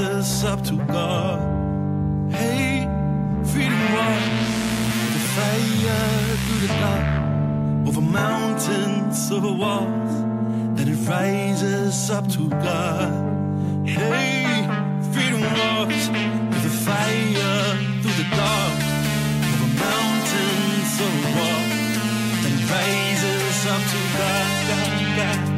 us up to God. Hey, feeding water, the fire through the dark, over mountains, over walls, that it rises up to God. Hey, feeding waters, through the fire, through the dark, over mountains, over walls, that it rises up to God, God, God.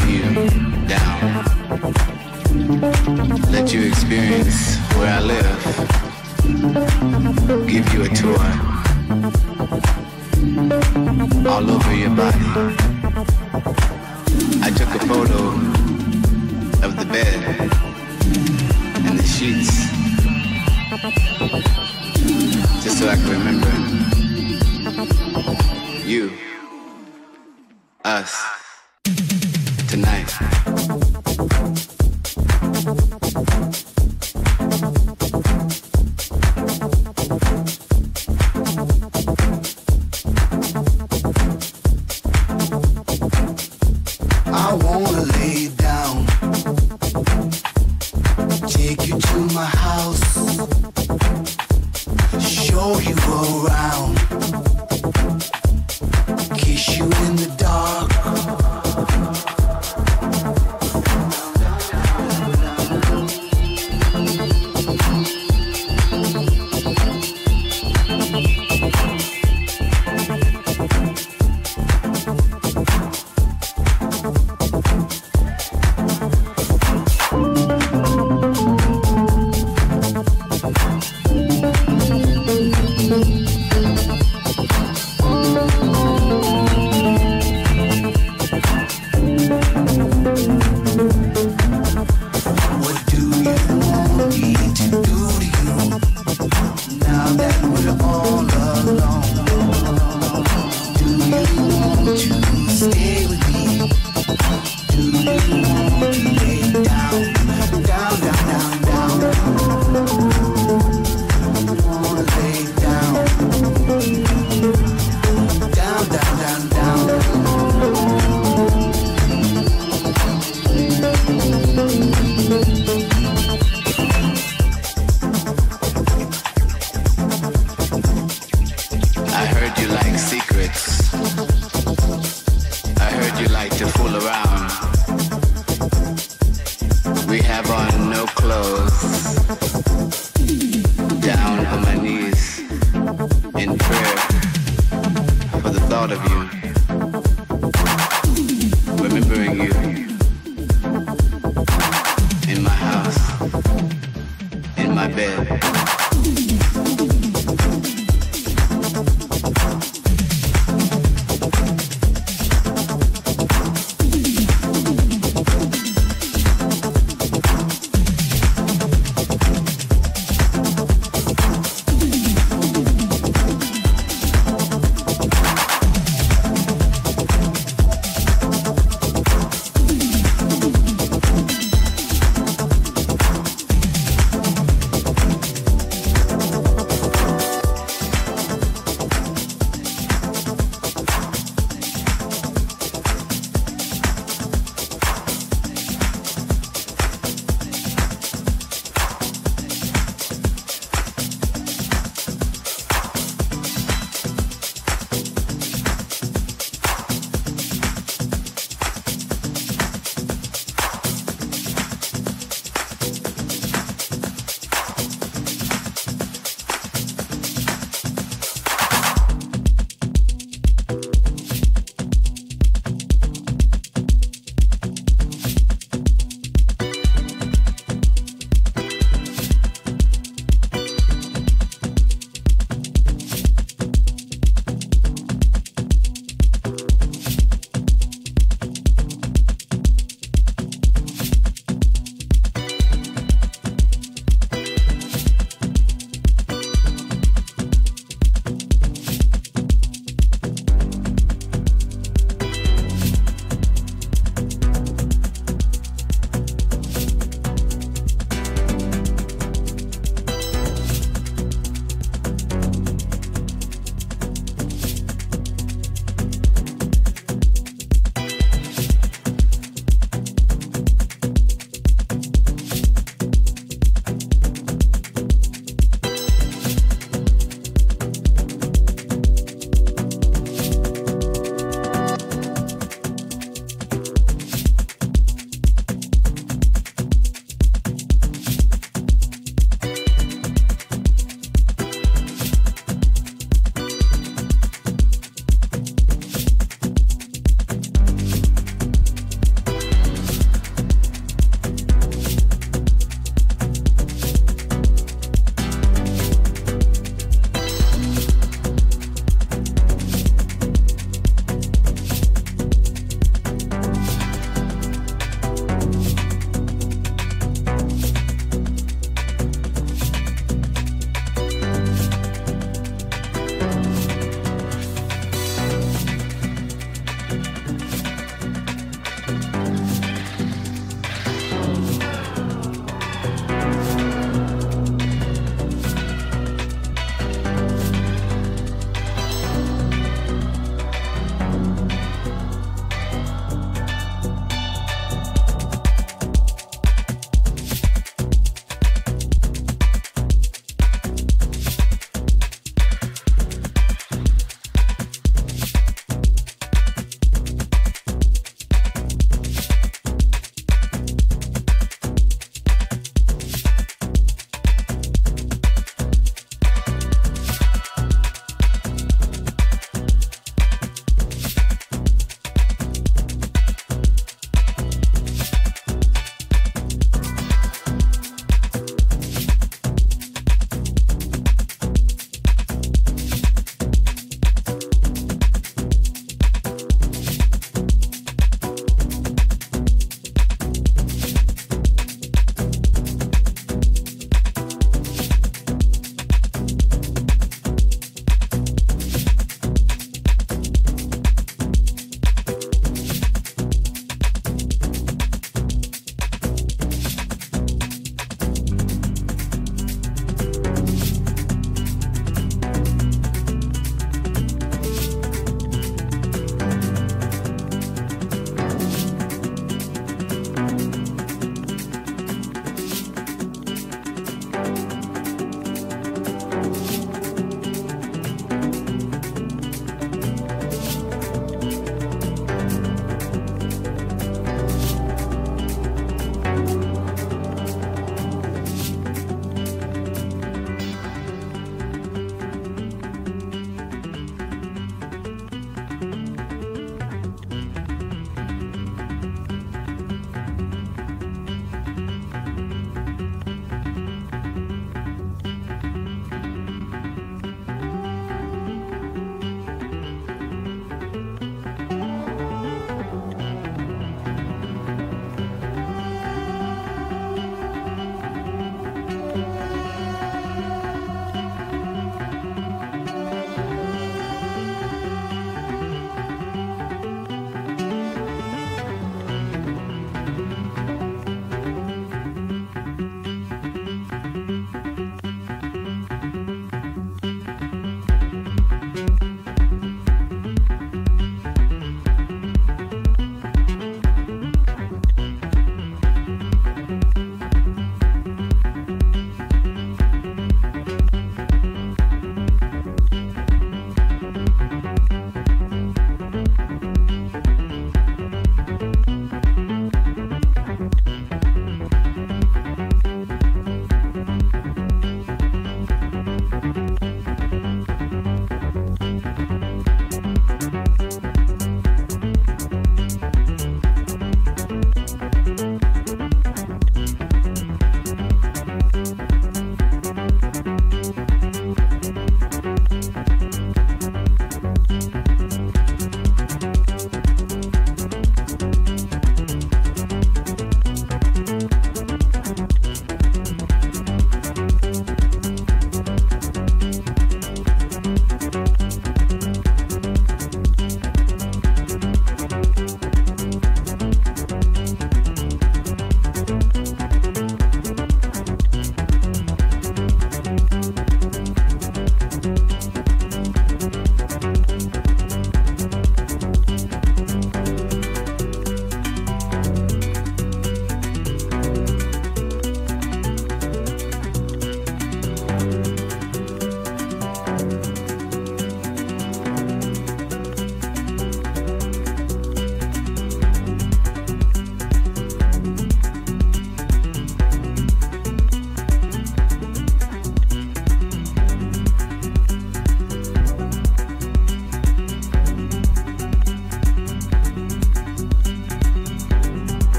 take you down. Let you experience where I live. Give you a tour all over your body. I took a photo of the bed and the sheets just so I can remember you, us.